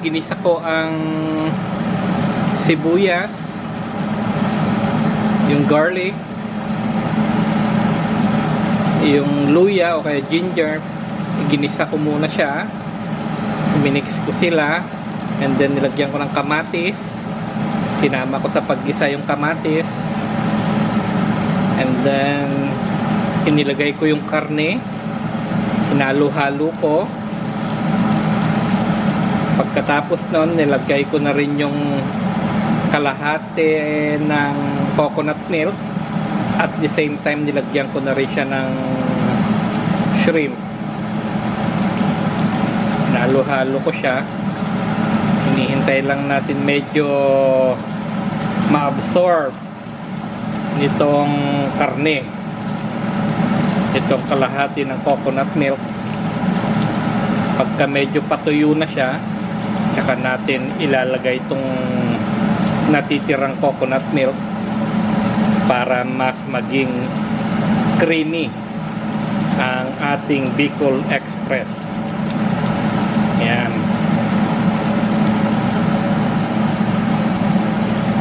Ginisa ko ang sibuyas, yung garlic, yung luya o kaya ginger, ginisa ko muna siya. Minix ko sila and then nilagyan ko ng kamatis. Sinama ko sa paggisa yung kamatis. And then inilagay ko yung karne. Hinalo-halo ko. Pagkatapos nun, nilagay ko na rin yung kalahati ng coconut milk. At the same time nilagyan ko na rin siya ng shrimp. Nalo-halo ko siya. Hinihintay lang natin medyo ma-absorb nitong karne. Itong kalahati ng coconut milk. Pagka medyo patuyo na siya tsaka natin ilalagay itong natitirang coconut milk para mas maging creamy ang ating Bicol Express. Yan.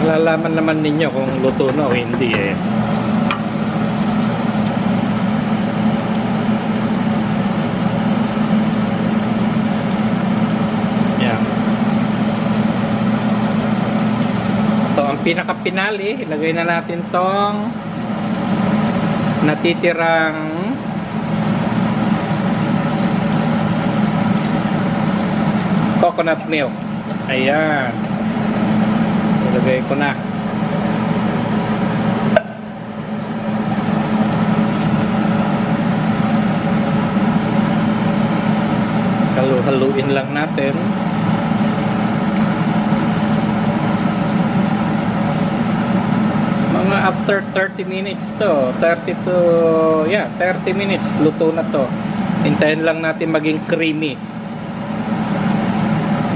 Malalaman naman ninyo kung luto na o hindi eh. Yan. So, ang pinaka-pinali, ilagay na natin tong natitirang coconut milk. Ayan. Ilagay ko na. Halu-haluin lang natin. Mga after 30 minutes to. 30 to, yeah, 30 minutes. Luto na to. Hintayin lang natin maging creamy.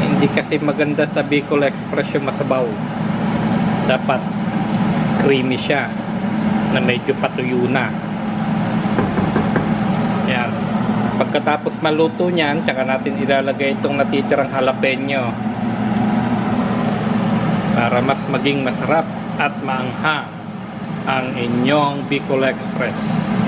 Hindi kasi maganda sa Bicol Express yung masabaw. Dapat creamy siya na medyo patuyo na. Yan. Pagkatapos maluto niyan, tsaka natin ilalagay itong natitirang jalapeno para mas maging masarap at maanghang ang inyong Bicol Express.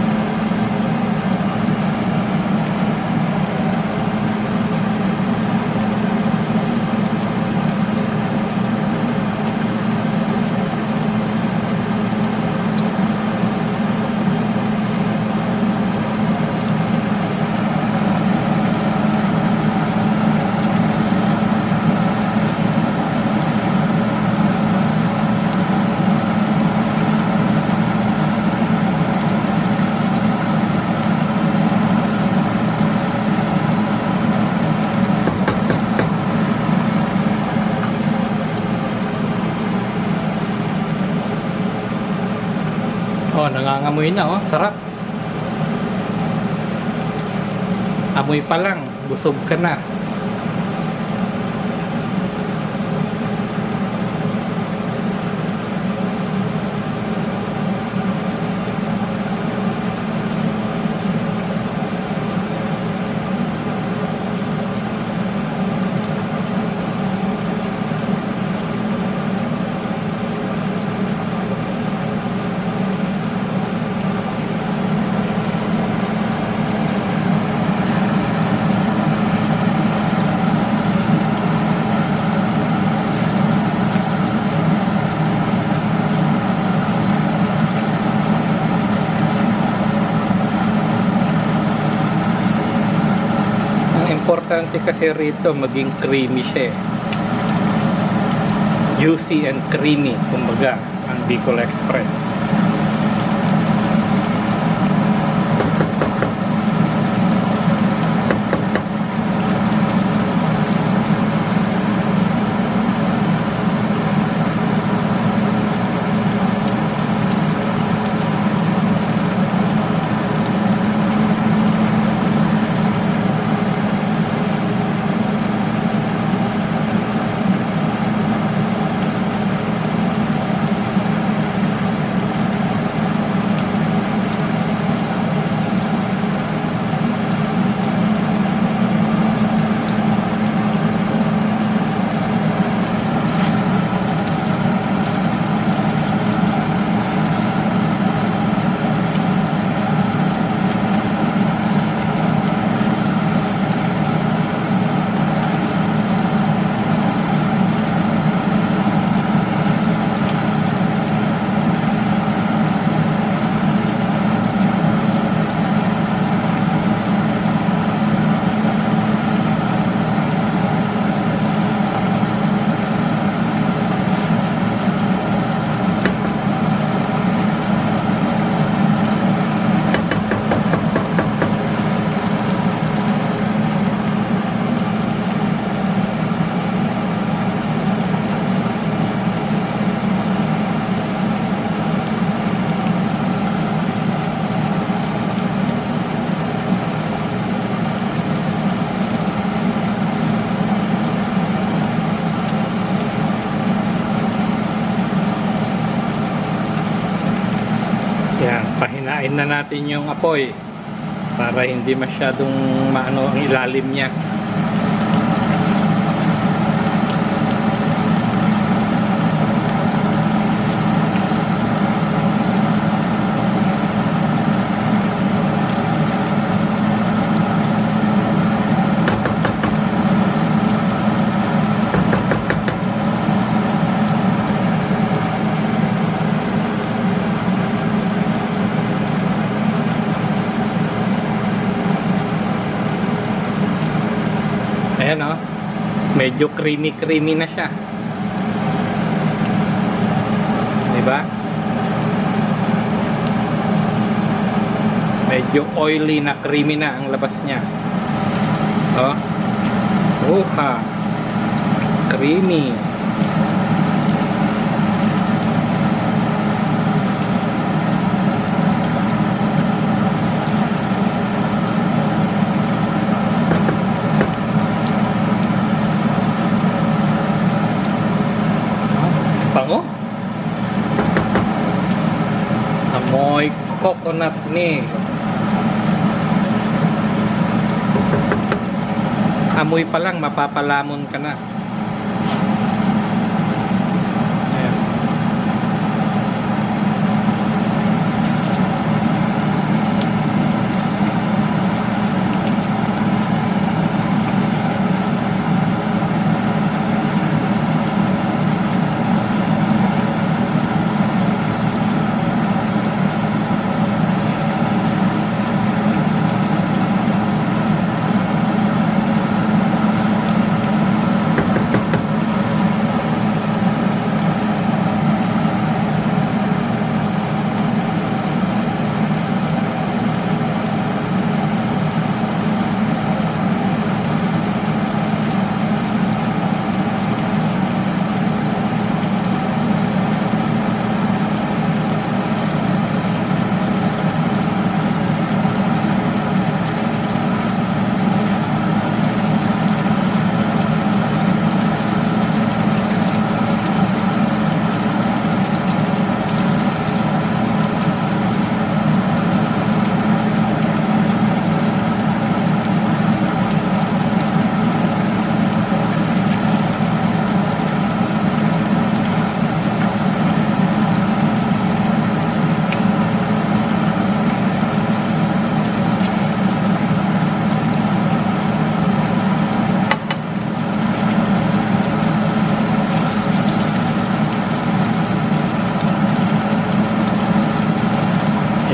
Nangangamoy na oh, sarap. Amoy pa lang, busog ka na. Importante kasi rito maging creamy siya. eh. Juicy and creamy, kumbaga, ang Bicol Express. Na natin yung apoy para hindi masyadong maano ang ilalim niya. Ayan o. Medyo creamy-creamy na siya. Diba? Medyo oily na creamy na ang labas niya. Oh. Uha. Creamy. Bango. Amoy coconut ni. Amoy pa lang, mapapalamon ka na. Ayan.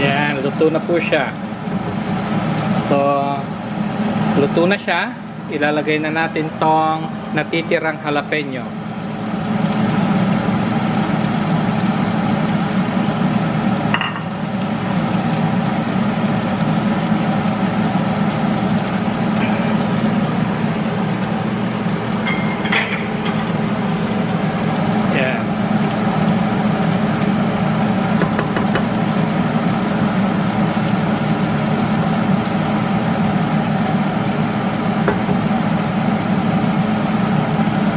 Ayan, luto na po siya. So, luto na siya. Ilalagay na natin tong natitirang jalapeno. Ayan.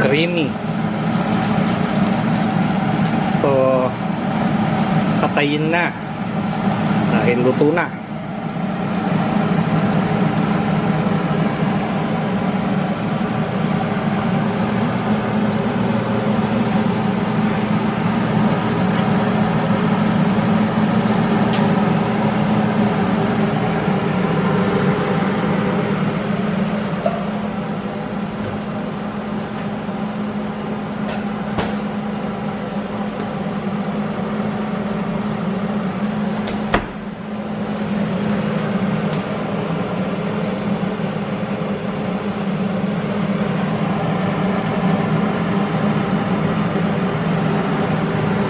creamy. So, patayin na. Dahil luto na.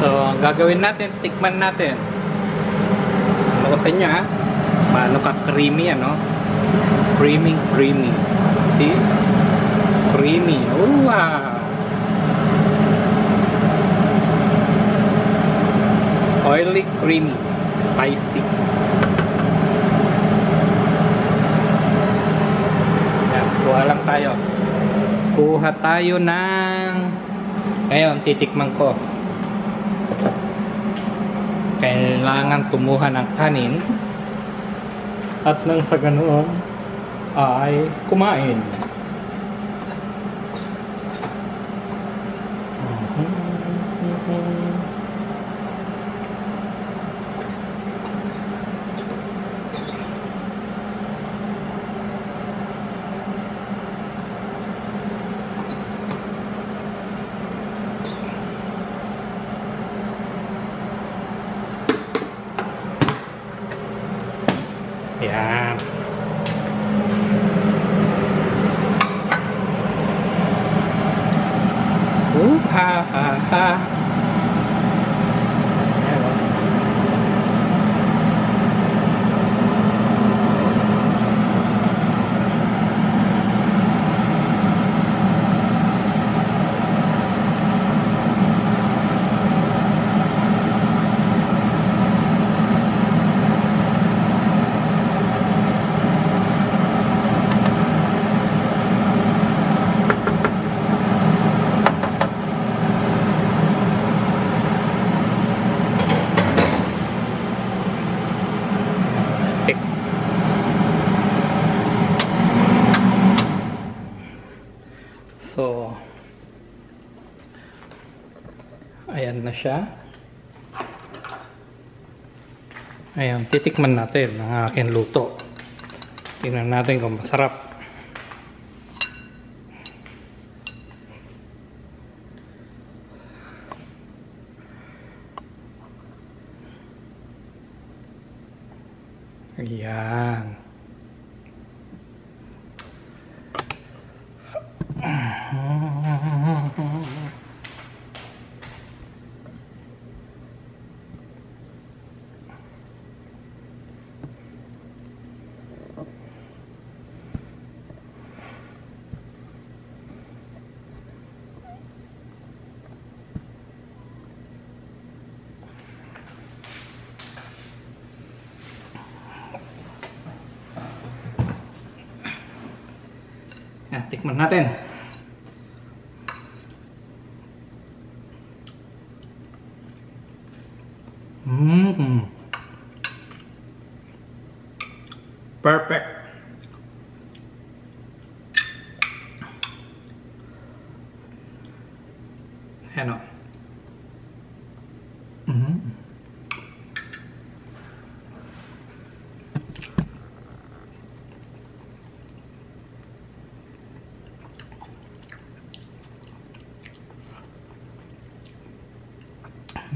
So, ang gagawin natin, tikman natin. Ano ko sa inyo ha? Paano ka creamy ano? Creamy, creamy. See? Creamy. Ooh, wow. Oily, creamy. Spicy. Yan, kuha lang tayo. Kuha tayo ng... Ngayon, titikman ko. Kailangan kumuha ng kanin at nang sa ganoon ay kumain. Yan. Ha, ha, ha. Siya. Ayan, titikman natin ang aking luto. Tingnan natin kung masarap. Ayan. Tikman natin. Mmm. Perfect. Ano? Mm.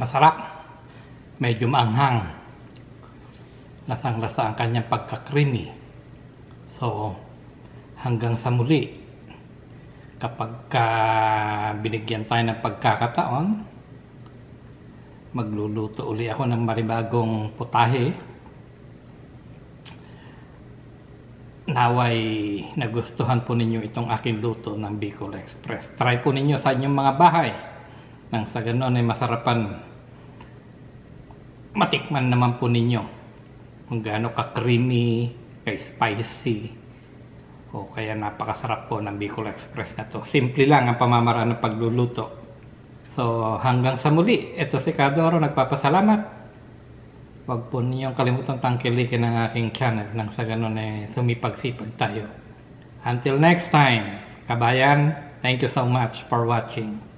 Masarap. Medyo maanghang. Lasang-lasa ang kanyang pagka-creamy. So, hanggang sa muli, kapag ka binigyan tayo ng pagkakataon, magluluto uli ako ng maribagong putahe. Naway nagustuhan po ninyo itong aking luto ng Bicol Express. Try po ninyo sa inyong mga bahay. Nang sa ganoon ay masarapan matikman naman po ninyo kung gaano ka-creamy, ka-spicy, o kaya napakasarap po ng Bicol Express na to. Simple lang ang pamamaraan ng pagluluto. So hanggang sa muli, ito si Kadoro nagpapasalamat. Huwag po niyong kalimutan tangkilikin ang aking channel nang sa ganun eh sumipag-sipag tayo. Until next time, kabayan, thank you so much for watching.